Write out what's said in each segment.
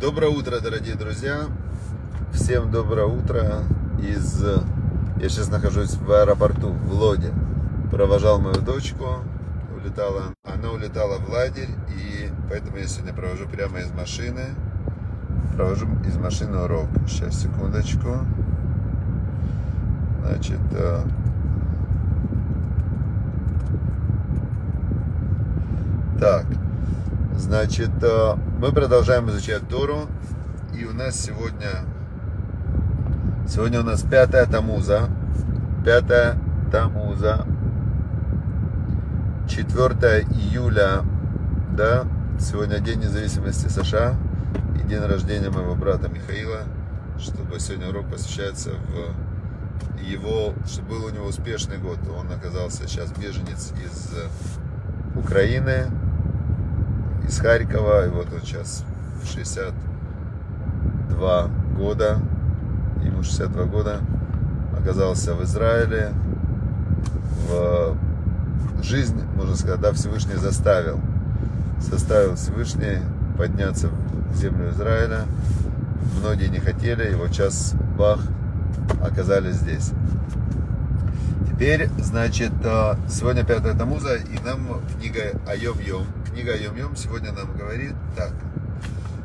Доброе утро, дорогие друзья. Всем доброе утро из... Я сейчас нахожусь в аэропорту в Лоде. Провожал мою дочку. Улетала... Она улетала в лагерь. И поэтому я сегодня провожу прямо из машины. Провожу из машины урок. Сейчас, секундочку. Значит, э, Так, значит, э, мы продолжаем изучать Тору. И у нас сегодня, сегодня у нас 5 Тамуза, 5 Тамуза, 4 июля, да, сегодня День независимости США и день рождения моего брата Михаила, чтобы сегодня урок посвящается в его, чтобы был у него успешный год. Он оказался сейчас беженец из Украины, из Харькова, и вот он сейчас 62 года, ему 62 года, оказался в Израиле, в жизнь, можно сказать, да, Всевышний заставил, заставил Всевышний подняться в землю Израиля, многие не хотели, и вот сейчас бах, оказались здесь. Теперь, значит, э, сегодня 5 Тамуза, и нам книга Айом Йом, книга Айом Йом сегодня нам говорит так,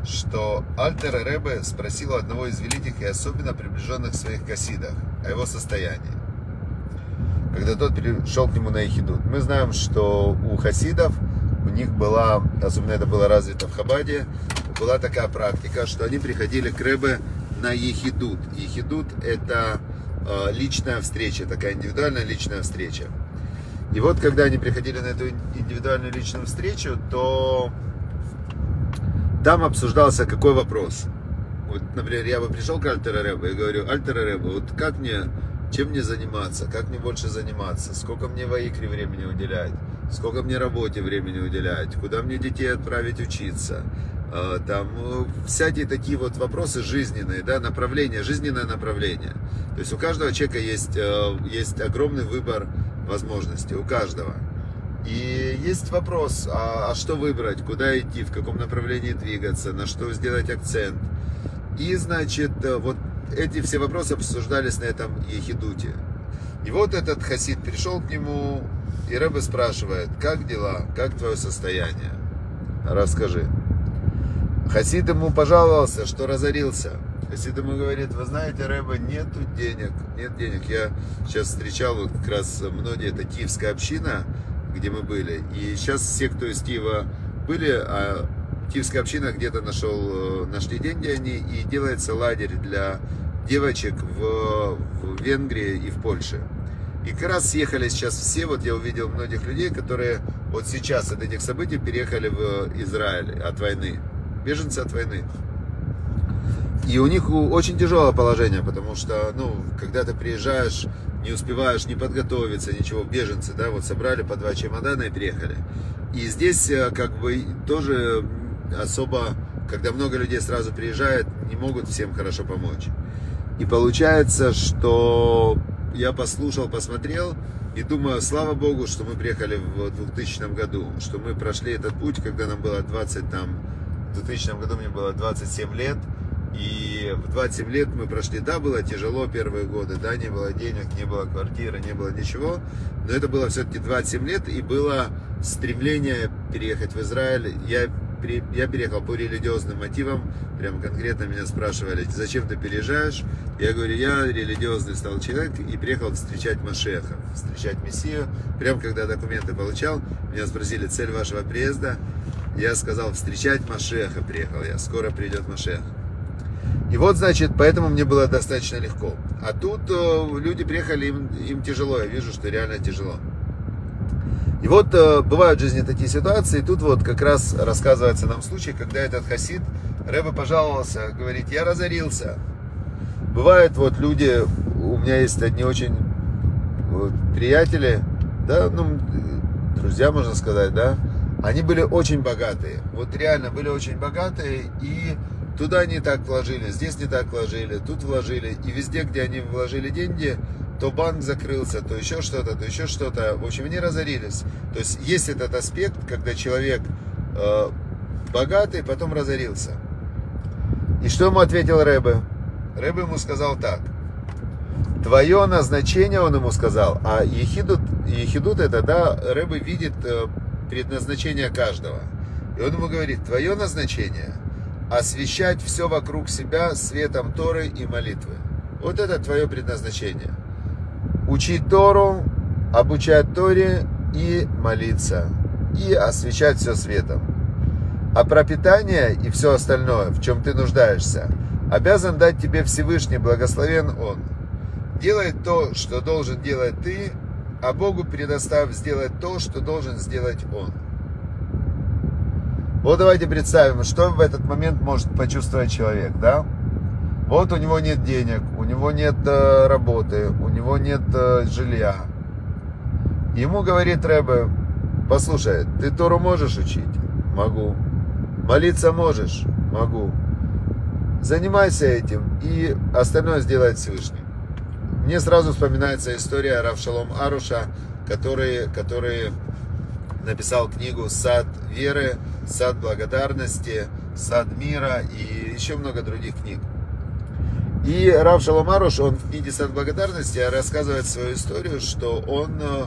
что Альтер Ребе спросил одного из великих и особенно приближенных своих кассидах о его состоянии, когда тот пришел к нему на Ехидут. Мы знаем, что у хасидов, у них была, особенно это было развито в Хабаде, была такая практика, что они приходили к Ребе на Ехидут. Ехидут это Э, личная встреча, такая индивидуальная личная встреча. И вот, когда они приходили на эту индивидуальную личную встречу, то там обсуждался какой вопрос. Вот, например, я бы пришел к Альтера Рэбе и говорю, Альтера Рэбе, вот как мне, чем мне заниматься, как мне больше заниматься, сколько мне в Аикре времени уделять, сколько мне работе времени уделять, куда мне детей отправить учиться, э, там э, всякие такие вот вопросы жизненные, да, направление, жизненное направление. То есть у каждого человека есть, э, есть огромный выбор возможностей, у каждого. И есть вопрос, а, а что выбрать, куда идти, в каком направлении двигаться, на что сделать акцент. И, значит, э, вот эти все вопросы обсуждались на этом ехидуте. И вот этот хасид пришел к нему, и Рэбе спрашивает, как дела, как твое состояние? Расскажи. Хасид ему пожаловался, что разорился. Хасид ему говорит, вы знаете, Рэба, нету денег, нет денег. Я сейчас встречал вот как раз многие, это киевская община, где мы были. И сейчас все, кто из Киева были, а киевская община где-то нашел, э, нашли деньги они, и делается лагерь для девочек в, в Венгрии и в Польше. И как раз съехали сейчас все, вот я увидел многих людей, которые вот сейчас от этих событий переехали в Израиль от войны, беженцы от войны. И у них очень тяжелое положение, потому что, ну, когда ты приезжаешь, не успеваешь не подготовиться, ничего, беженцы, да, вот собрали по два чемодана и приехали. И здесь э, как бы тоже особо, когда много людей сразу приезжает, не могут всем хорошо помочь. И получается, что я послушал, посмотрел и думаю, слава Богу, что мы приехали в 2000 году, что мы прошли этот путь, когда нам было 20 там, в 2000 году мне было 27 лет, и в 27 лет мы прошли, да, было тяжело первые годы, да, не было денег, не было квартиры, не было ничего, но это было все-таки 27 лет, и было стремление переехать в Израиль. Я, я переехал по религиозным мотивам, прям конкретно меня спрашивали, зачем ты переезжаешь? Я говорю, я религиозный стал человек и приехал встречать Машеха, встречать Мессию. Прям когда документы получал, меня спросили, цель вашего приезда? Я сказал, встречать Машеха приехал я, скоро придет Машех. И вот, значит, поэтому мне было достаточно легко. А тут э, люди приехали, им, им тяжело, я вижу, что реально тяжело. И вот э, бывают в жизни такие ситуации, и тут вот как раз рассказывается нам случай, когда этот хасид, Рэба пожаловался, говорит, я разорился. Бывают вот люди, у меня есть одни очень вот, приятели, да, ну, друзья, можно сказать, да, они были очень богатые, вот реально были очень богатые, и Туда не так вложили, здесь не так вложили, тут вложили. И везде, где они вложили деньги, то банк закрылся, то еще что-то, то еще что-то. В общем, они разорились. То есть есть этот аспект, когда человек э, богатый, потом разорился. И что ему ответил Рэбе? Рэбе ему сказал так. Твое назначение, он ему сказал, а ехидут, ехидут это, да, Рэбе видит э, предназначение каждого. И он ему говорит, твое назначение – освещать все вокруг себя светом Торы и молитвы. Вот это твое предназначение. Учить Тору, обучать Торе и молиться. И освещать все светом. А пропитание и все остальное, в чем ты нуждаешься, обязан дать тебе Всевышний, благословен Он. Делай то, что должен делать ты, а Богу предоставь сделать то, что должен сделать Он. Вот давайте представим, что в этот момент может почувствовать человек, да? Вот у него нет денег, у него нет э, работы, у него нет э, жилья. Ему говорит Рэбе, послушай, ты Тору можешь учить? Могу. Молиться можешь? Могу. Занимайся этим, и остальное сделает Всевышний. Мне сразу вспоминается история Равшалом Аруша, который, который написал книгу «Сад веры», «Сад благодарности», «Сад мира» и еще много других книг. И Рав Шалом Аруш, он в книге «Сад благодарности» рассказывает свою историю, что он, э,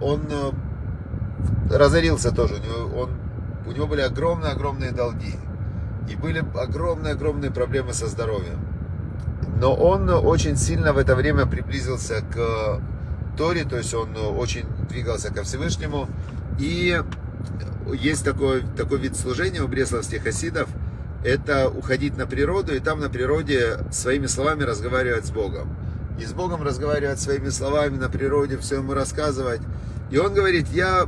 он э, разорился тоже. У него, он у него были огромные-огромные долги. И были огромные-огромные проблемы со здоровьем. Но он очень сильно в это время приблизился к Торе, то есть он очень двигался ко Всевышнему. И есть такой, такой вид служения у бресловских хасидов, это уходить на природу и там на природе своими словами разговаривать с Богом. И с Богом разговаривать своими словами на природе, все ему рассказывать. И он говорит, я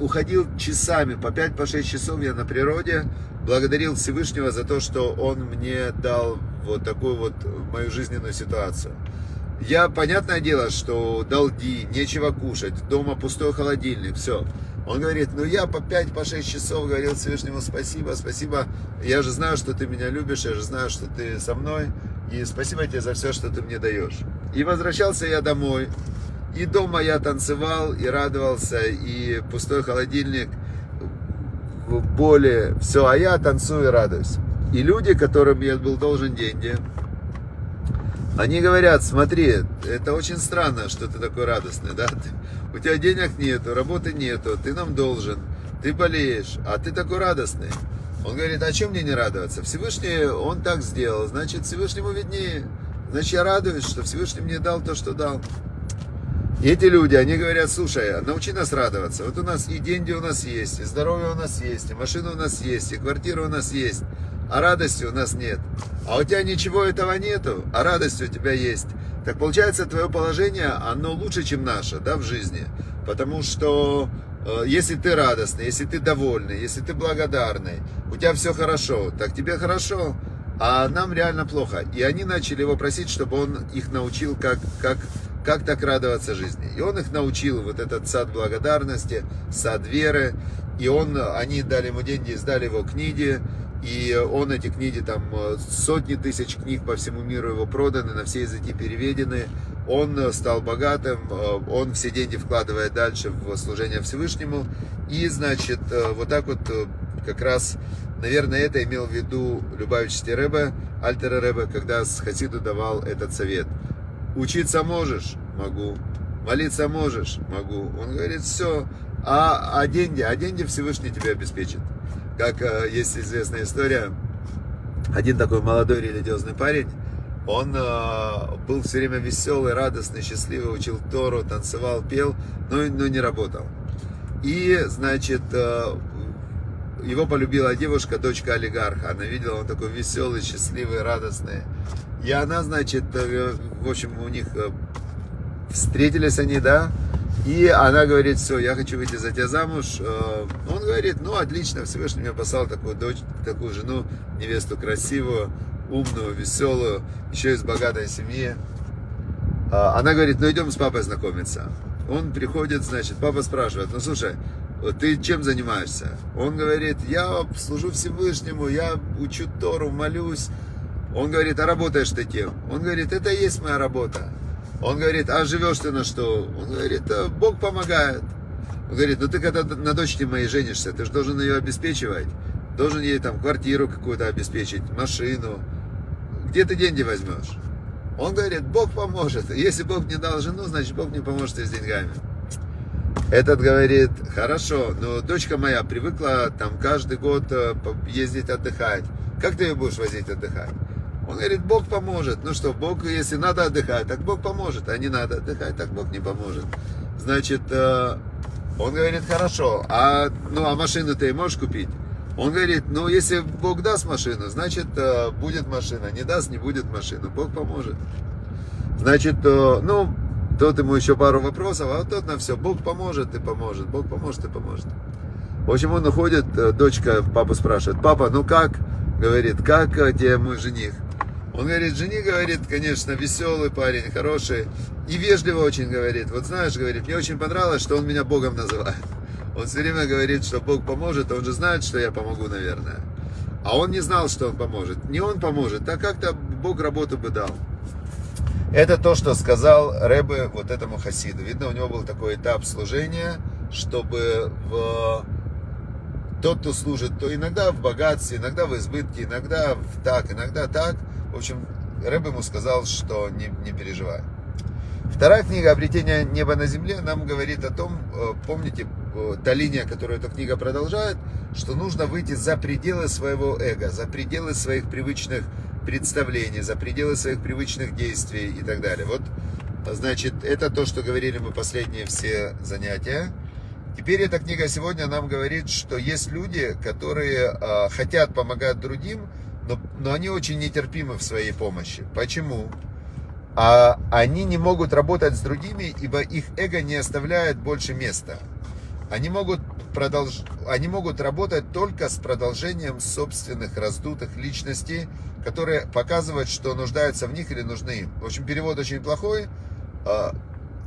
уходил часами, по 5-6 по часов я на природе, благодарил Всевышнего за то, что Он мне дал вот такую вот мою жизненную ситуацию. Я, понятное дело, что долги, нечего кушать, дома пустой холодильник, все. Он говорит, ну я по 5-6 по часов говорил Всевышнему спасибо, спасибо, я же знаю, что ты меня любишь, я же знаю, что ты со мной, и спасибо тебе за все, что ты мне даешь. И возвращался я домой, и дома я танцевал и радовался, и пустой холодильник, боли, все, а я танцую и радуюсь. И люди, которым я был должен деньги, они говорят, смотри, это очень странно, что ты такой радостный, да? у тебя денег нету, работы нету, ты нам должен, ты болеешь, а ты такой радостный. Он говорит, а чем мне не радоваться? Всевышний, он так сделал, значит, Всевышнему виднее. Значит, я радуюсь, что Всевышний мне дал то, что дал. И эти люди, они говорят, слушай, научи нас радоваться. Вот у нас и деньги у нас есть, и здоровье у нас есть, и машина у нас есть, и квартира у нас есть, а радости у нас нет. А у тебя ничего этого нету, а радость у тебя есть. Так получается, твое положение, оно лучше, чем наше, да, в жизни. Потому что э, если ты радостный, если ты довольный, если ты благодарный, у тебя все хорошо, так тебе хорошо, а нам реально плохо. И они начали его просить, чтобы он их научил, как, как как так радоваться жизни. И он их научил, вот этот сад благодарности, сад веры. И он, они дали ему деньги, издали его книги. И он эти книги, там сотни тысяч книг по всему миру его проданы, на все языки переведены. Он стал богатым, он все деньги вкладывает дальше в служение Всевышнему. И, значит, вот так вот как раз, наверное, это имел в виду Любавич Рэбе, Альтера Рэбе, когда с Хасиду давал этот совет. Учиться можешь? Могу. Молиться можешь? Могу. Он говорит, все. А, а деньги? А деньги Всевышний тебе обеспечит. Как э, есть известная история. Один такой молодой религиозный парень, он э, был все время веселый, радостный, счастливый, учил Тору, танцевал, пел, но, но не работал. И, значит, э, его полюбила девушка, дочка олигарха. Она видела, он такой веселый, счастливый, радостный. И она, значит, э, в общем, у них э, встретились они, да, и она говорит, все, я хочу выйти за тебя замуж. Э, он говорит, ну, отлично, Всевышний мне послал такую дочь, такую жену, невесту красивую, умную, веселую, еще из богатой семьи. Она говорит, ну, идем с папой знакомиться. Он приходит, значит, папа спрашивает, ну, слушай, ты чем занимаешься? Он говорит, я служу Всевышнему, я учу Тору, молюсь. Он говорит, а работаешь ты кем? Он говорит, это и есть моя работа. Он говорит, а живешь ты на что? Он говорит, Бог помогает. Он говорит, ну ты когда на дочери моей женишься, ты же должен ее обеспечивать. должен ей там квартиру какую-то обеспечить, машину. Где ты деньги возьмешь? Он говорит, Бог поможет. Если Бог не дал жену, значит Бог не поможет и с деньгами. Этот говорит, хорошо, но дочка моя привыкла там каждый год э, ездить отдыхать. Как ты ее будешь возить отдыхать? Он говорит, Бог поможет. Ну что, Бог, если надо отдыхать, так Бог поможет. А не надо отдыхать, так Бог не поможет. Значит, э, он говорит, хорошо, а, ну, а машину ты можешь купить? Он говорит, ну, если Бог даст машину, значит, э, будет машина. Не даст, не будет машины. Бог поможет. Значит, ну, тот ему еще пару вопросов, а тот на все, Бог поможет и поможет, Бог поможет и поможет. В общем, он уходит, э, дочка папу спрашивает, папа, ну как, говорит, как тебе мой жених? Он говорит, жених, говорит, конечно, веселый парень, хороший, и вежливо очень говорит. Вот знаешь, говорит, мне очень понравилось, что он меня Богом называет. Он все время говорит, что Бог поможет, он же знает, что я помогу, наверное. А он не знал, что он поможет. Не он поможет, а как-то Бог работу бы дал. Это то, что сказал Рэбе вот этому хасиду. Видно, у него был такой этап служения, чтобы в тот, кто служит, то иногда в богатстве, иногда в избытке, иногда в так, иногда так. В общем, Рэбе ему сказал, что не, не переживай. Вторая книга «Обретение неба на земле» нам говорит о том, э, помните, э, та линия, которую эта книга продолжает, что нужно выйти за пределы своего эго, за пределы своих привычных представлений, за пределы своих привычных действий и так далее. Вот, значит, это то, что говорили мы последние все занятия. Теперь эта книга сегодня нам говорит, что есть люди, которые э, хотят помогать другим, но, но они очень нетерпимы в своей помощи. Почему? А они не могут работать с другими, ибо их эго не оставляет больше места. Они могут, продолж... они могут работать только с продолжением собственных раздутых личностей, которые показывают, что нуждаются в них или нужны им. В общем, перевод очень плохой. А,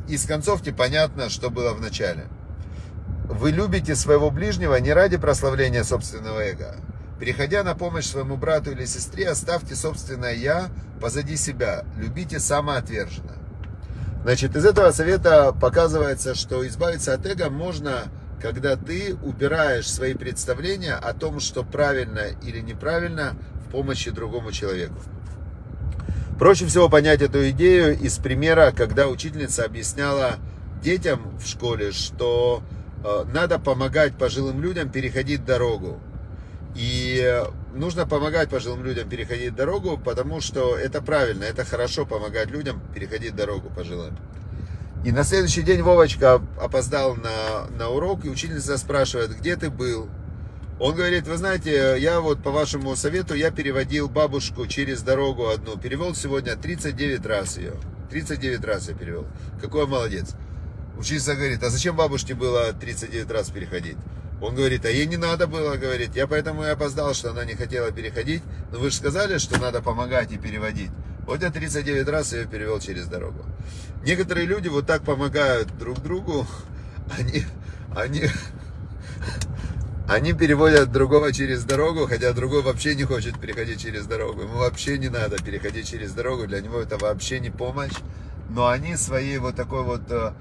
из концовки понятно, что было в начале. Вы любите своего ближнего не ради прославления собственного эго. Переходя на помощь своему брату или сестре, оставьте собственное «я» позади себя. Любите самоотверженно. Значит, из этого совета показывается, что избавиться от эго можно, когда ты убираешь свои представления о том, что правильно или неправильно в помощи другому человеку. Проще всего понять эту идею из примера, когда учительница объясняла детям в школе, что надо помогать пожилым людям переходить дорогу. И нужно помогать пожилым людям переходить дорогу, потому что это правильно, это хорошо помогать людям переходить дорогу пожилым. И на следующий день Вовочка опоздал на, на урок, и учительница спрашивает, где ты был? Он говорит, вы знаете, я вот по вашему совету, я переводил бабушку через дорогу одну, перевел сегодня 39 раз ее. 39 раз я перевел. Какой молодец. Учительница говорит, а зачем бабушке было 39 раз переходить? Он говорит, а ей не надо было, говорит, я поэтому и опоздал, что она не хотела переходить. Но вы же сказали, что надо помогать и переводить. Вот я 39 раз ее перевел через дорогу. Некоторые люди вот так помогают друг другу, они, они, они переводят другого через дорогу, хотя другой вообще не хочет переходить через дорогу. Ему вообще не надо переходить через дорогу, для него это вообще не помощь. Но они своей вот такой вот э,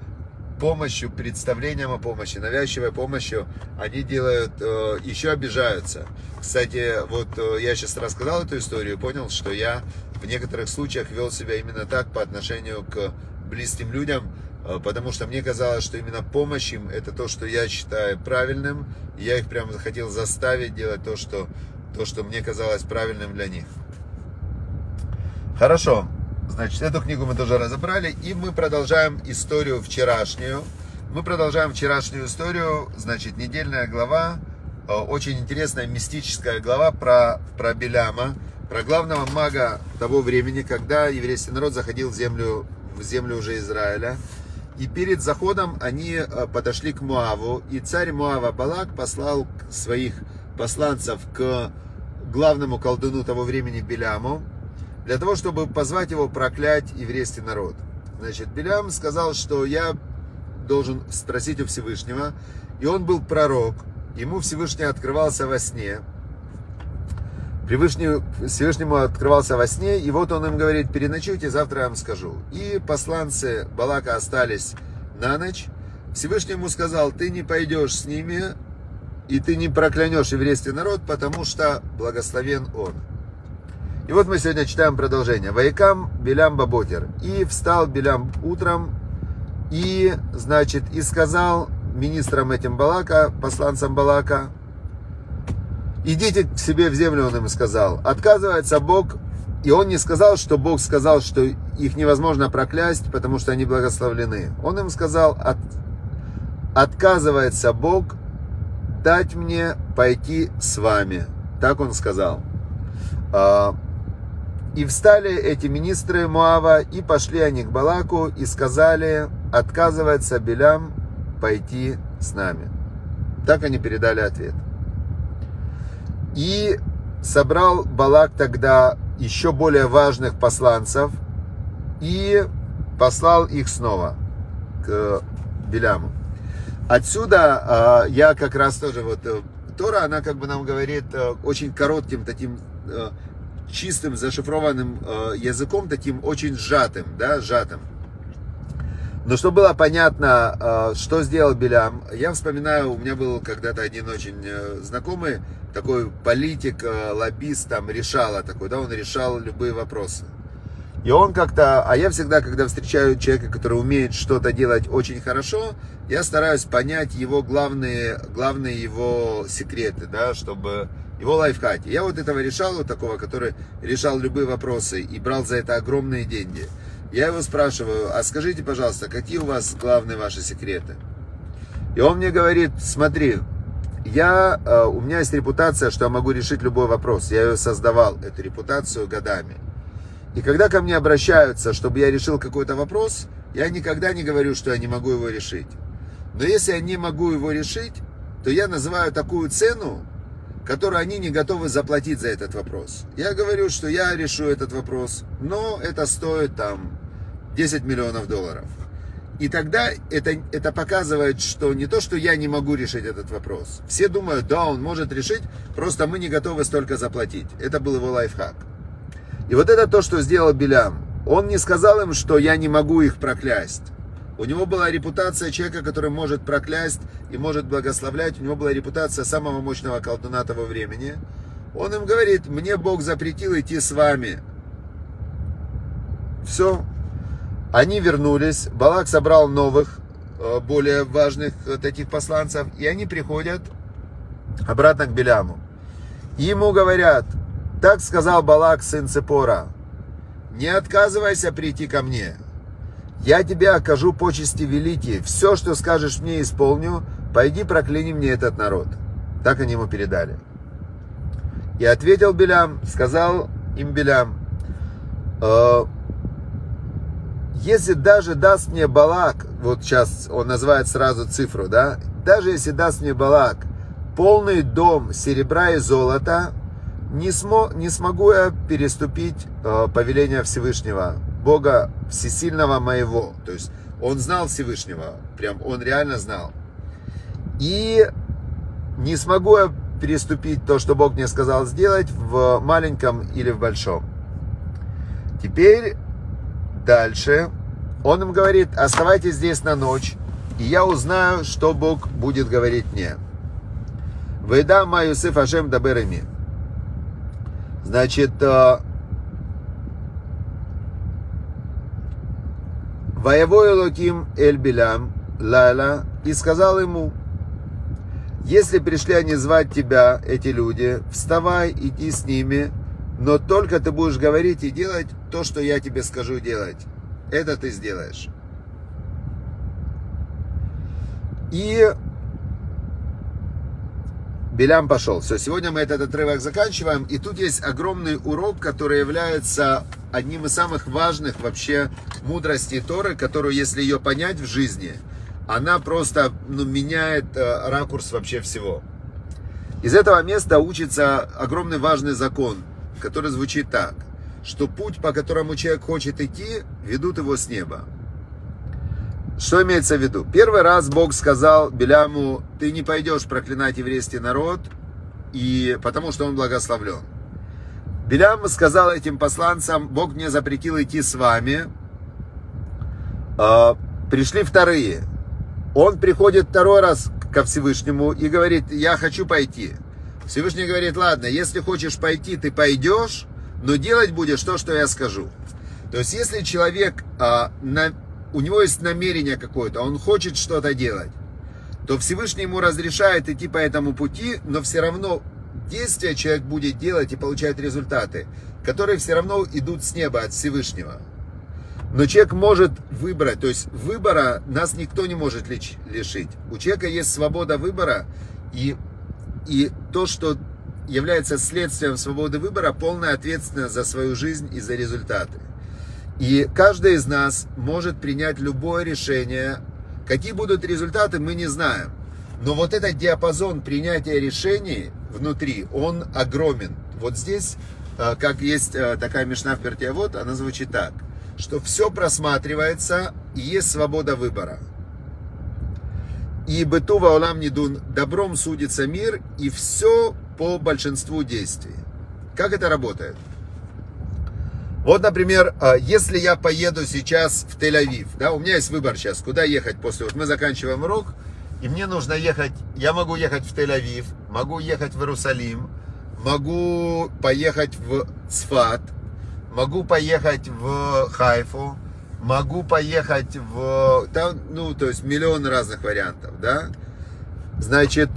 помощью, представлением о помощи, навязчивой помощью, они делают, э, еще обижаются. Кстати, вот э, я сейчас рассказал эту историю понял, что я в некоторых случаях вел себя именно так по отношению к близким людям, э, потому что мне казалось, что именно помощь им это то, что я считаю правильным, я их прямо хотел заставить делать то, что, то, что мне казалось правильным для них. Хорошо. Значит, эту книгу мы тоже разобрали, и мы продолжаем историю вчерашнюю. Мы продолжаем вчерашнюю историю, значит, недельная глава, э, очень интересная мистическая глава про, про Беляма, про главного мага того времени, когда еврейский народ заходил в землю, в землю уже Израиля. И перед заходом они э, подошли к Муаву, и царь Муава Балак послал своих посланцев к главному колдуну того времени Беляму, для того, чтобы позвать его проклять еврейский народ. Значит, Белям сказал, что я должен спросить у Всевышнего, и он был пророк, ему Всевышний открывался во сне, Всевышнему, Всевышнему открывался во сне, и вот он им говорит, переночуйте, завтра я вам скажу. И посланцы Балака остались на ночь. Всевышний ему сказал, ты не пойдешь с ними, и ты не проклянешь еврейский народ, потому что благословен он. И вот мы сегодня читаем продолжение. Вайкам Белям Баботер. И встал Белям утром, и, значит, и сказал министрам этим Балака, посланцам Балака, идите к себе в землю, он им сказал. Отказывается Бог, и он не сказал, что Бог сказал, что их невозможно проклясть, потому что они благословлены. Он им сказал, от, отказывается Бог дать мне пойти с вами. Так он сказал. А, и встали эти министры Муава, и пошли они к Балаку, и сказали, отказывается Белям пойти с нами. Так они передали ответ. И собрал Балак тогда еще более важных посланцев и послал их снова к Беляму. Отсюда э, я как раз тоже вот э, Тора, она как бы нам говорит э, очень коротким таким э, чистым зашифрованным э, языком, таким очень сжатым, да, сжатым. Но чтобы было понятно, э, что сделал Белям, я вспоминаю, у меня был когда-то один очень э, знакомый, такой политик, э, лоббист, там, решала такой, да, он решал любые вопросы. И он как-то, а я всегда, когда встречаю человека, который умеет что-то делать очень хорошо, я стараюсь понять его главные, главные его секреты, да, чтобы его лайфхаки. Я вот этого решал, вот такого, который решал любые вопросы и брал за это огромные деньги. Я его спрашиваю, а скажите, пожалуйста, какие у вас главные ваши секреты? И он мне говорит, смотри, я, э, у меня есть репутация, что я могу решить любой вопрос. Я ее создавал, эту репутацию, годами. И когда ко мне обращаются, чтобы я решил какой-то вопрос, я никогда не говорю, что я не могу его решить. Но если я не могу его решить, то я называю такую цену, которую они не готовы заплатить за этот вопрос. Я говорю, что я решу этот вопрос, но это стоит там 10 миллионов долларов. И тогда это, это показывает, что не то, что я не могу решить этот вопрос. Все думают, да, он может решить, просто мы не готовы столько заплатить. Это был его лайфхак. И вот это то, что сделал Белям. Он не сказал им, что я не могу их проклясть. У него была репутация человека, который может проклясть и может благословлять. У него была репутация самого мощного колдуна того времени. Он им говорит, мне Бог запретил идти с вами. Все. Они вернулись. Балак собрал новых, э, более важных э, таких посланцев. И они приходят обратно к Беляму. Ему говорят, так сказал Балак, сын Цепора, не отказывайся прийти ко мне. Я тебе окажу почести великие. Все, что скажешь мне, исполню. Пойди прокляни мне этот народ. Так они ему передали. И ответил Белям, сказал им Белям, э, если даже даст мне Балак, вот сейчас он называет сразу цифру, да, даже если даст мне Балак полный дом серебра и золота, не, смо, не смогу я переступить э, повеление Всевышнего. Бога всесильного моего. То есть он знал Всевышнего, прям он реально знал. И не смогу я переступить то, что Бог мне сказал сделать в маленьком или в большом. Теперь дальше он им говорит, оставайтесь здесь на ночь, и я узнаю, что Бог будет говорить мне. Выда Маюсиф Ашем Даберами. Значит, э, Воевой Луким Эль Билям Лайла и сказал ему, если пришли они звать тебя, эти люди, вставай, иди с ними, но только ты будешь говорить и делать то, что я тебе скажу делать. Это ты сделаешь. И Белям пошел. Все, сегодня мы этот отрывок заканчиваем. И тут есть огромный урок, который является одним из самых важных вообще мудростей Торы, которую, если ее понять в жизни, она просто ну, меняет э, ракурс вообще всего. Из этого места учится огромный важный закон, который звучит так, что путь, по которому человек хочет идти, ведут его с неба. Что имеется в виду? Первый раз Бог сказал Беляму, ты не пойдешь проклинать еврейский народ, и, потому что он благословлен. Белям сказал этим посланцам, Бог мне запретил идти с вами. А, пришли вторые. Он приходит второй раз ко Всевышнему и говорит, я хочу пойти. Всевышний говорит, ладно, если хочешь пойти, ты пойдешь, но делать будешь то, что я скажу. То есть, если человек, а, на, у него есть намерение какое-то, он хочет что-то делать, то Всевышний ему разрешает идти по этому пути, но все равно действия человек будет делать и получать результаты, которые все равно идут с неба, от Всевышнего. Но человек может выбрать, то есть выбора нас никто не может лишить. У человека есть свобода выбора, и, и то, что является следствием свободы выбора, полная ответственность за свою жизнь и за результаты. И каждый из нас может принять любое решение. Какие будут результаты, мы не знаем. Но вот этот диапазон принятия решений внутри, он огромен. Вот здесь, э, как есть э, такая мешна в перте, вот она звучит так, что все просматривается и есть свобода выбора. И бытува улам недун, добром судится мир, и все по большинству действий. Как это работает? Вот, например, а, если я поеду сейчас в Тель-Авив, да, у меня есть выбор сейчас, куда ехать после, вот мы заканчиваем урок, и мне нужно ехать, я могу ехать в Тель-Авив, могу ехать в Иерусалим, могу поехать в Цфат, могу поехать в Хайфу, могу поехать в, там, ну, то есть миллион разных вариантов, да, значит,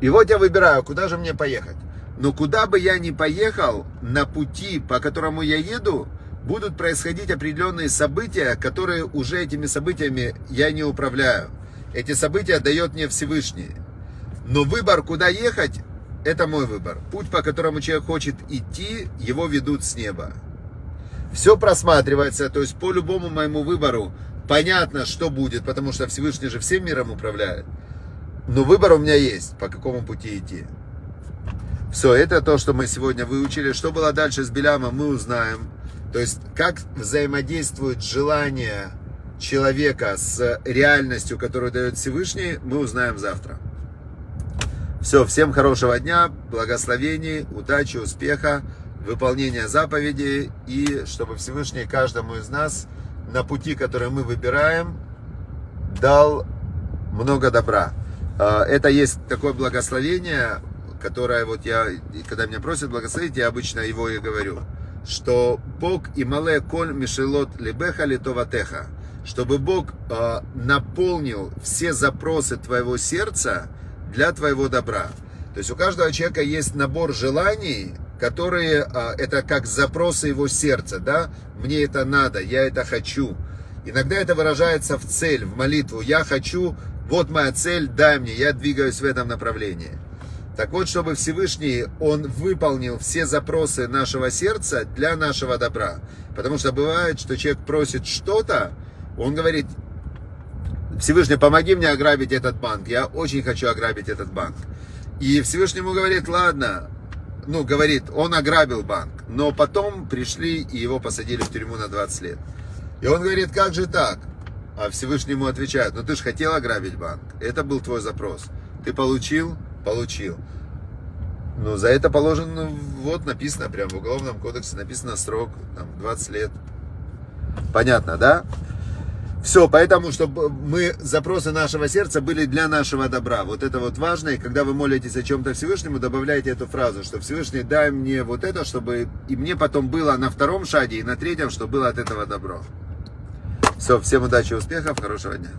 и вот я выбираю, куда же мне поехать. Но куда бы я ни поехал, на пути, по которому я еду, будут происходить определенные события, которые уже этими событиями я не управляю. Эти события дает мне Всевышний. Но выбор, куда ехать, это мой выбор. Путь, по которому человек хочет идти, его ведут с неба. Все просматривается, то есть по любому моему выбору понятно, что будет, потому что Всевышний же всем миром управляет. Но выбор у меня есть, по какому пути идти. Все, это то, что мы сегодня выучили. Что было дальше с Белямом, мы узнаем. То есть, как взаимодействует желание человека с реальностью, которую дает Всевышний, мы узнаем завтра. Все, всем хорошего дня, благословений, удачи, успеха, выполнения заповедей и чтобы Всевышний каждому из нас на пути, который мы выбираем, дал много добра. А, это есть такое благословение, которое вот я, когда меня просят благословить, я обычно его и говорю, что Бог и мале коль мишелот либеха литоватеха, чтобы Бог э, наполнил все запросы твоего сердца для твоего добра. То есть у каждого человека есть набор желаний, которые э, это как запросы его сердца, да, мне это надо, я это хочу. Иногда это выражается в цель, в молитву. Я хочу, вот моя цель, дай мне, я двигаюсь в этом направлении. Так вот, чтобы Всевышний, Он выполнил все запросы нашего сердца для нашего добра. Потому что бывает, что человек просит что-то, он говорит, Всевышний, помоги мне ограбить этот банк. Я очень хочу ограбить этот банк. И Всевышний ему говорит, ладно, ну, говорит, он ограбил банк. Но потом пришли и его посадили в тюрьму на 20 лет. И он говорит, как же так? А Всевышний ему отвечает, ну ты же хотел ограбить банк. Это был твой запрос. Ты получил, получил. Но за это положен, ну, вот написано, прям в Уголовном кодексе написано срок, там, 20 лет. Понятно, да? Все, поэтому, чтобы мы, запросы нашего сердца были для нашего добра. Вот это вот важно. И когда вы молитесь о чем-то Всевышнему, добавляйте эту фразу, что Всевышний дай мне вот это, чтобы и мне потом было на втором шаге и на третьем, чтобы было от этого добро. Все, всем удачи, успехов, хорошего дня.